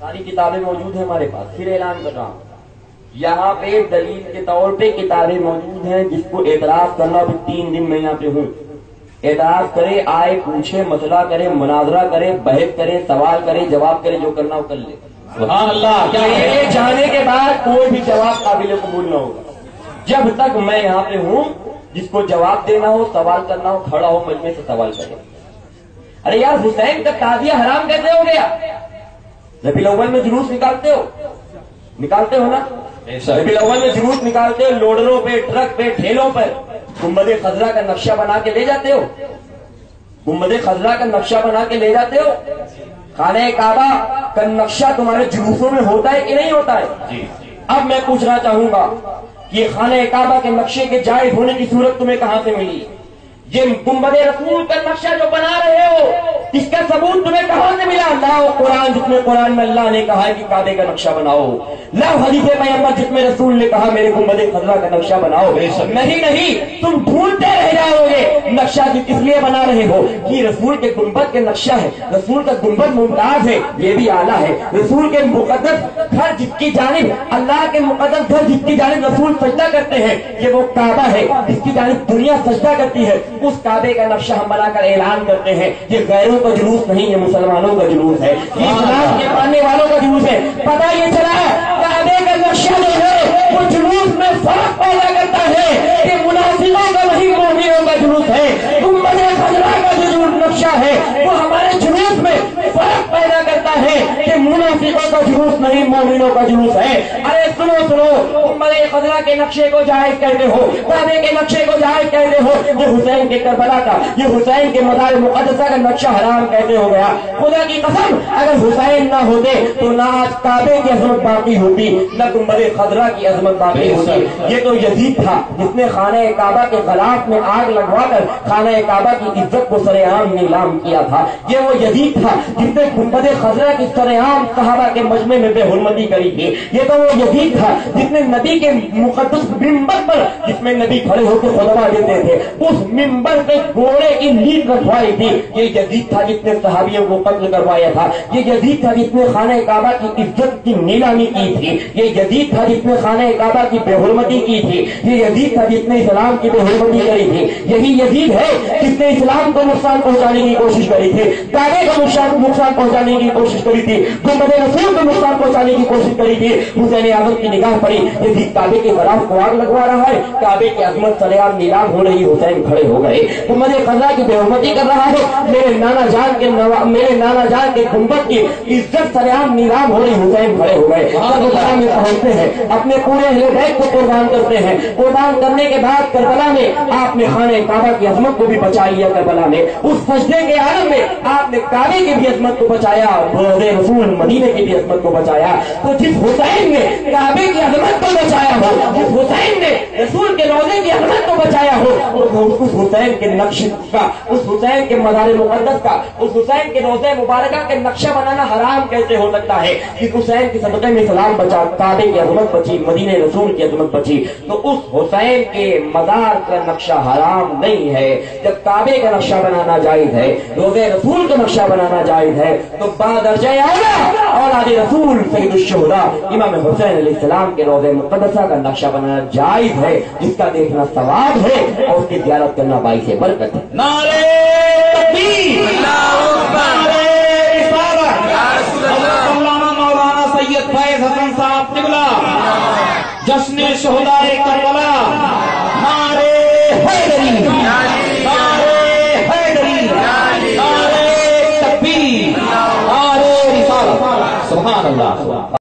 ساری کتابیں موجود ہیں ہمارے پاس۔ پھر اعلان کر رہا ہوں۔ یہاں پہ دلیل کے طور پہ کتابیں موجود ہیں، جس کو اعتراض کرنا بھی تین دن میں یہاں پہ ہوں۔ اعتراض کرے آئے پوچھے مسئلہ کرے مناظرہ کرے بحث کرے سوال کرے جواب کرے جو کرنا وہ کر لے سبحان اللہ، کیا یہ جانے کے بعد کوئی بھی جواب قابل قبول نہ ہوگا۔ جب تک میں یہاں پہ ہوں، جس کو جواب دینا ہو، سوال کرنا ہو، کھڑا ہو مجمے سے سوال کرے ارے یار، حسین کا تازیہ حرام کیسے ہو گیا۔ ربی الاول میں جلوس نکالتے ہو؟ نکالتے ہو نا؟ ربی الاول میں جلوس نکالتے ہو لوڈروں پہ ٹرک پہ ٹھیلوں پر۔ گمبد خزرہ کا نقشہ بنا کے لے جاتے ہو؟ گمبد خزرہ کا نقشہ بنا کے لے جاتے ہو؟ خانہ کعبہ کا نقشہ تمہارے جلوسوں میں ہوتا ہے کہ نہیں ہوتا ہے؟ جی۔ اب میں پوچھنا چاہوں گا کہ یہ خانہ کعبہ کے نقشے کے جائز ہونے کی صورت تمہیں کہاں سے ملی؟ یہ گنبد رسول کا نقشہ جو بنا رہے ہو اس کا ثبوت تمہیں کہاں سے ملا لاؤ قرآن جس میں میں اللہ نے کہا ہے کہ کعبے کا نقشہ بناؤ۔ لاؤ حدیث پیغمبر جس میں رسول نے کہا میرے گنبد خزرہ کا نقشہ بناؤ۔ نہیں نہیں تم ڈھونڈتے رہ جاؤ گے۔ نقشہ کس لیے بنا رہے ہو؟ کہ رسول کے گنبد کے نقشہ ہے۔ رسول کا گنبد ممتاز ہے یہ بھی اعلیٰ ہے۔ رسول کے مقدس گھر جس کی جانب اللہ کے مقدس گھر جس کی جانب رسول سجدہ کرتے ہیں یہ وہ کعبہ ہے جس کی جانب دنیا سجدہ کرتی ہے۔ اس کعبے کا نقشہ ہم بنا کر اعلان کرتے ہیں۔ یہ غیروں کا جلوس نہیں ہے مسلمانوں کا جلوس ہے۔ یہ اسلام کے ماننے والوں کا جلوس ہے۔ پتہ یہ چلا ہے کعبے کا نقشہ جو ہے وہ جلوس میں فرق پیدا کر ہے کہ مناسبوں کا نہیں مومنوں کا جلوس ہے گنبد خزرہ کا جو جلوس نقشہ ہے وہ ہمارے جلوس میں فرق پیدا کرتا ہے کہ منافقوں جلوس نہیں مومنوں کا جلوس ہے۔ ارے سنو سنو گنبد خزرہ کے نقشے کو جائز کہتے ہو کعبے کے نقشے کو جائز کہتے ہو۔ یہ حسین کے کربلا کا، یہ حسین کے مزار مقدسہ کا نقشہ حرام کہتے ہو گیا۔ خدا کی قسم، اگر حسین نہ ہوتے تو نہ آج کعبے کی عظمت باقی ہوتی، نہ گنبد خزرہ کی عظمت باقی ہوتی۔ یہ تو یزید تھا، جس نے خانہ کعبہ کے غلاف میں آگ لگوا کر خانہ کعبہ کی عزت کو سر عام نیلام کیا تھا۔ یہ وہ یزید تھا جس نے گنبد خزرہ کی سر عام صحابہ کے مجمع میں بے حرمتی کری تھی۔ یہ تو وہ یزید تھا جس نے نبی کے مقدس ممبر پر جس میں نبی کھڑے ہو کے خطبہ دیتے تھے۔ اس ممبر پہ گھوڑے کی نیند رکھوائی تھی۔ یہ یزید تھا جس نے صحابیوں کو قتل کروایا تھا۔ یہ یزید تھا جس نے خانہ کعبہ کی عزت کی نیلامی کی تھی۔ یہ یزید تھا جس نے خانہ کعبہ کی بے حرمتی کی تھی۔ یہ یزید تھا جس نے اسلام کی بے حرمتی کری تھی۔ یہی یزید ہے جس نے اسلام کو نقصان پہنچانے کی کوشش کری تھی۔ کعبے کو نقصان پہنچانے کی کوشش کری تھی۔ گنبد رسول کو نقصان پہنچانے کی کوشش کری تھی۔ حسین اعظم کی نگاہ پڑی۔ یزید کعبے کے خلاف کو آگ لگوا رہا ہے۔ کعبے کی عظمت سلیام نیلام ہو رہی۔ حسین کھڑے ہو گئے۔ گنبد خزرہ کی بے حرمتی کر رہا ہے میرے نانا جان کے نوا- میرے نانا جان کے گنبد کی عزت سلیام نیلام ہو رہی۔ حسین کھڑے ہو گئے۔ کربلا میں پہنچتے ہیں۔ اپنے پورے اہل بیت کو قربان کرتے ہیں۔ قربان کرنے کے بعد کربلا میں آپ نے خانہ کعبہ کی عظمت کو بھی بچا لیا کربلا میں اس سجدے کے عالم میں آپ نے کعبے کی بھی عظمت کو بچایا روز رسول مدینے کی بھی عظمت کو بچایا، تو جس حسین نے کعبے کی عظمت کو بچایا ہو جس حسین نے رسول کے روزے کی عظمت کو بچایا ہو، اس اس حسین کے نقش کا، اس حسین کے مزار مقدس کا، اس حسین کے روزے مبارکہ کے نقشہ بنانا حرام کیسے ہو سکتا ہے؟ کہ حسین کی صدقے میں سلام بچا، کعبے کی عظمت بچی، مدینہ رسول کی عظمت بچی، تو اس حسین کے مزار کا نقشہ حرام نہیں ہے۔ جب کعبے کا نقشہ بنانا جائز ہے روزے رسول کا نقشہ بنانا جائز ہے، تو بادرجہ اعلیٰ اولاد رسول سید الشہداء، امام حسین علیہ السلام کے روزے مقدسہ کا نقشہ بنانا جائز ہے، جس کا دیکھنا ثواب ہے اور اس کی زیارت کرنا باعث برکت ہے۔ نعرے مولانا مولانا سید فیض حسن صاحب جشن شہدائے کربلا۔